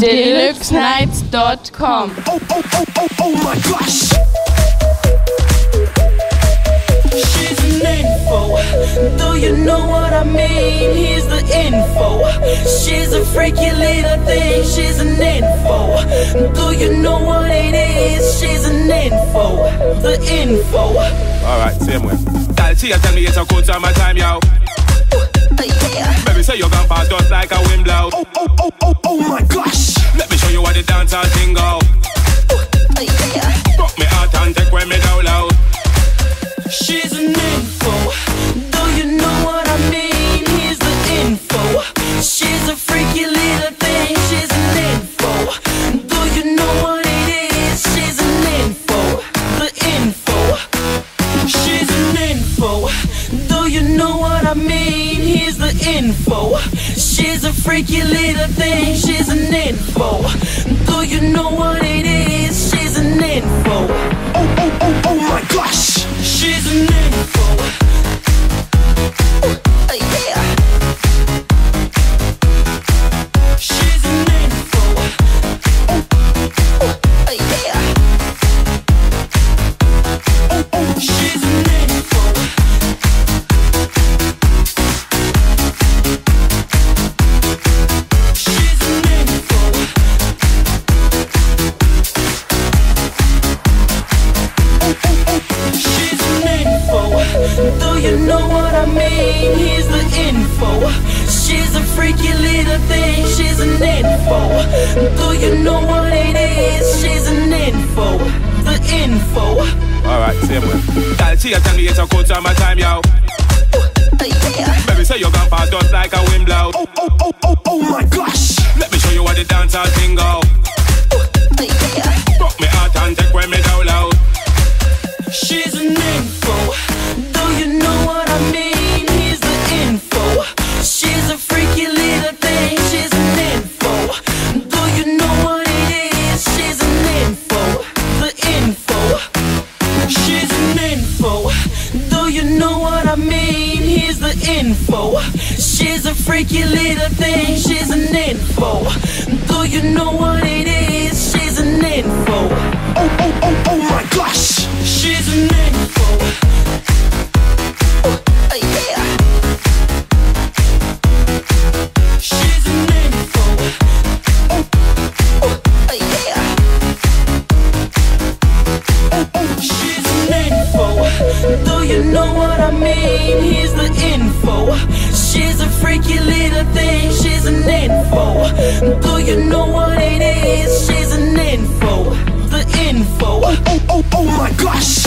deluxenights.com. Oh, oh, oh, oh, oh my gosh. She's an info. Do you know what I mean? Here's the info. She's a freaky little thing. She's an info. Do you know what it is? She's an info. The info. Alright, same way. Girl, she tell me it's a good time, my time, yo. Baby, say you're gonna pass just like a wind blow. Oh, oh, oh, oh, oh my thing go. Broke me heart and take me down low. She's an info. Do you know what I mean? Here's the info. She's a freaky little thing. She's an info. Do you know what it is? She's an info. The info. She's an info. Do you know what I mean? Info. She's a freaky little thing. She's an info. Do you know what it is? She's an info. Oh, oh Do you know what I mean? Here's the info. She's a freaky little thing. She's an info. Do you know what it is? She's an info. The info. Alright, same way. Girl, she a tell me it's a good time, time, yo. Baby, say you're gonna pass just like a wind blow. Oh, oh, oh, oh, oh my gosh. Let me show you what the dance all thing go. Info. She's a freaky little thing. She's an info. Do you know what it is? She's an info. The info. She's an info. Do you know what I mean? Here's the info. She's a freaky little thing. She's an info. Do you know what it is? She's an info. Oh, oh, oh, oh my gosh. She's an info. Know what I mean? Here's the info. She's a freaky little thing. She's an info. Do you know what it is? She's an info. The info. Oh, oh, oh, oh, oh my gosh.